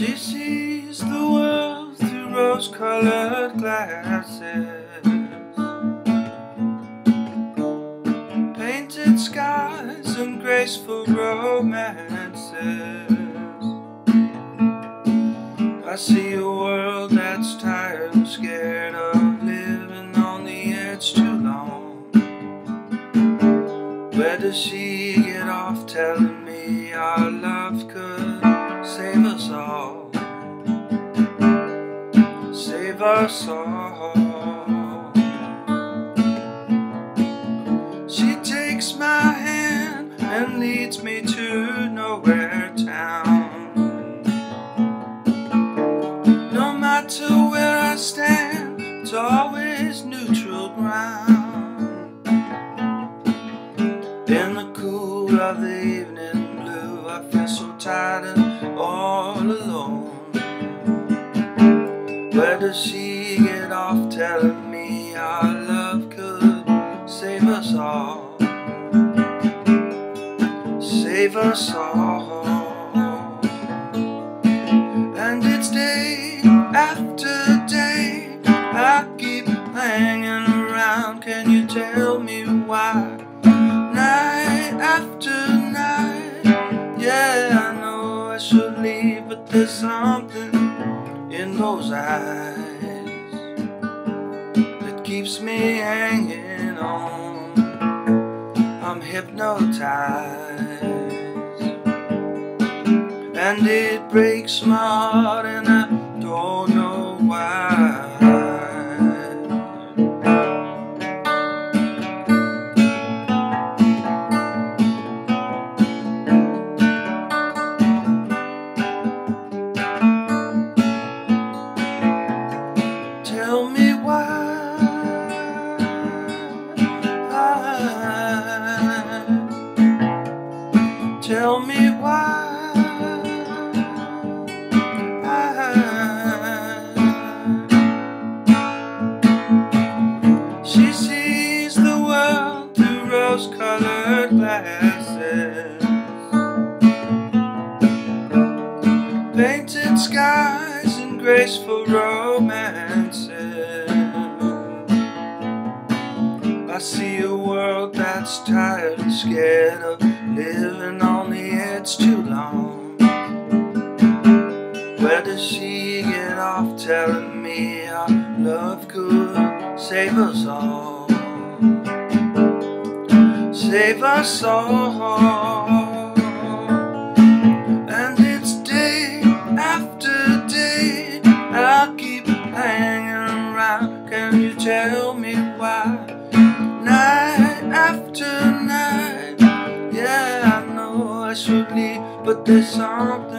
She sees the world through rose colored glasses. Painted skies and graceful romances. I see a world that's tired and scared of living on the edge too long. Where does she get off telling? She takes my hand and leads me to nowhere town. No matter where I stand, it's always neutral ground. In the cool of the evening blue, I feel so tired telling me our love could save us all? Save us all. And it's day after day, I keep hanging around. Can you tell me why? Night after night, yeah, I know I should leave, but there's something in those eyes me hanging on. I'm hypnotized, and it breaks my heart, and I Tell me why. She sees the world through rose-colored glasses. Painted skies and graceful romances. I see a world that's tired and scared of living on the edge too long. Where does she get off telling me our love could save us all? Save us all. And it's day after day. I keep hanging around. Can you tell me why? Night after I should leave, but there's something